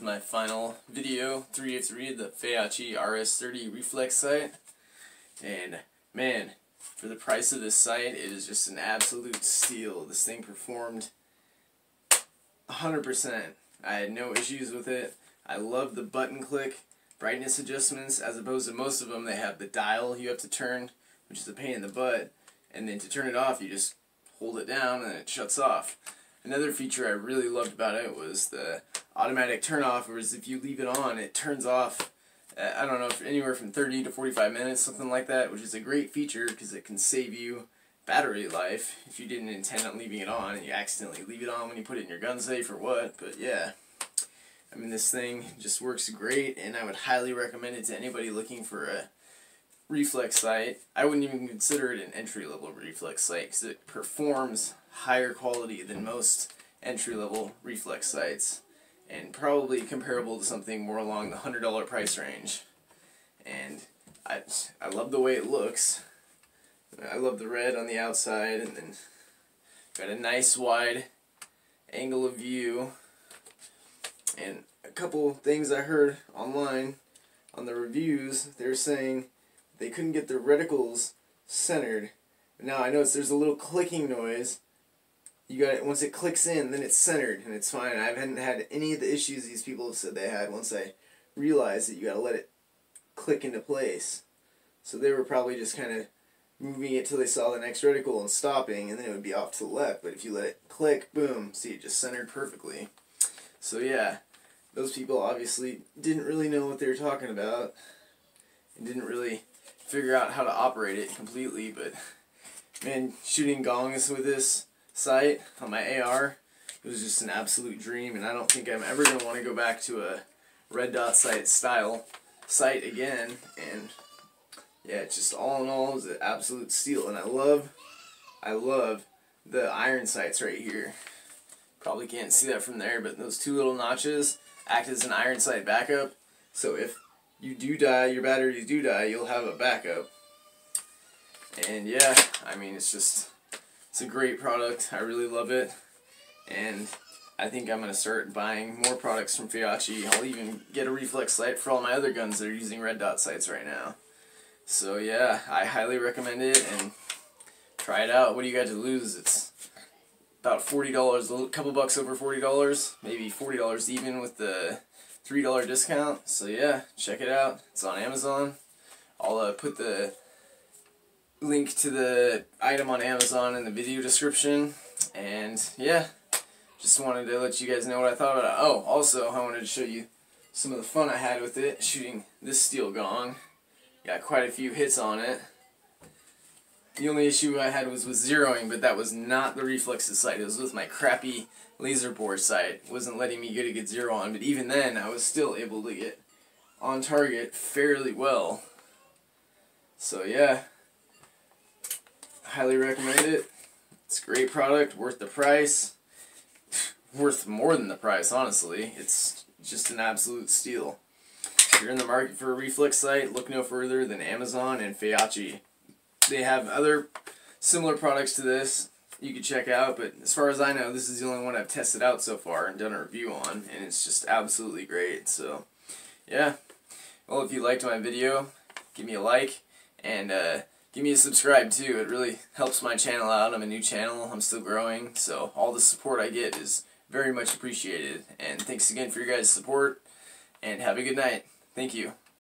my final video, 383, the Feyachi RS30 reflex sight. And man, for the price of this sight, it is just an absolute steal. This thing performed 100%. I had no issues with it. I love the button click brightness adjustments as opposed to most of them they have the dial you have to turn, which is a pain in the butt. And then to turn it off, you just hold it down and it shuts off. Another feature I really loved about it was the automatic turn off, whereas if you leave it on, it turns off, uh, I don't know, anywhere from 30 to 45 minutes, something like that, which is a great feature because it can save you battery life if you didn't intend on leaving it on and you accidentally leave it on when you put it in your gun safe or what, but yeah. I mean, this thing just works great, and I would highly recommend it to anybody looking for a reflex sight. I wouldn't even consider it an entry-level reflex sight because it performs higher quality than most entry-level reflex sights and probably comparable to something more along the $100 price range. And I, I love the way it looks. I love the red on the outside and then got a nice wide angle of view and a couple things I heard online on the reviews they're saying they couldn't get the reticles centered. Now I notice there's a little clicking noise. You got it once it clicks in then it's centered and it's fine. I haven't had any of the issues these people have said they had once I realized that you got to let it click into place. So they were probably just kind of moving it till they saw the next reticle and stopping and then it would be off to the left. But if you let it click boom see it just centered perfectly. So yeah those people obviously didn't really know what they were talking about. And didn't really figure out how to operate it completely but man shooting gongs with this sight on my AR. It was just an absolute dream, and I don't think I'm ever going to want to go back to a red dot sight style sight again. And yeah, it's just all in all, it was an absolute steal. And I love, I love the iron sights right here. Probably can't see that from there, but those two little notches act as an iron sight backup. So if you do die, your batteries do die, you'll have a backup. And yeah, I mean, it's just it's a great product. I really love it. And I think I'm going to start buying more products from Feyachi. I'll even get a reflex sight for all my other guns that are using red dot sights right now. So yeah, I highly recommend it and try it out. What do you got to lose? It's about $40, a couple bucks over $40, maybe $40 even with the $3 discount. So yeah, check it out. It's on Amazon. I'll uh, put the link to the item on Amazon in the video description. And yeah, just wanted to let you guys know what I thought about it. Oh, also, I wanted to show you some of the fun I had with it, shooting this steel gong. Got quite a few hits on it. The only issue I had was with zeroing, but that was not the reflexes sight. It was with my crappy laser bore sight. It wasn't letting me get a good zero on, but even then, I was still able to get on target fairly well. So yeah, highly recommend it. It's a great product, worth the price. worth more than the price, honestly. It's just an absolute steal. If you're in the market for a reflex sight, look no further than Amazon and Feyachi. They have other similar products to this you could check out, but as far as I know, this is the only one I've tested out so far and done a review on, and it's just absolutely great. So, yeah. Well, if you liked my video, give me a like, and uh, give me a subscribe too. It really helps my channel out. I'm a new channel. I'm still growing. So all the support I get is very much appreciated. And thanks again for your guys' support. And have a good night. Thank you.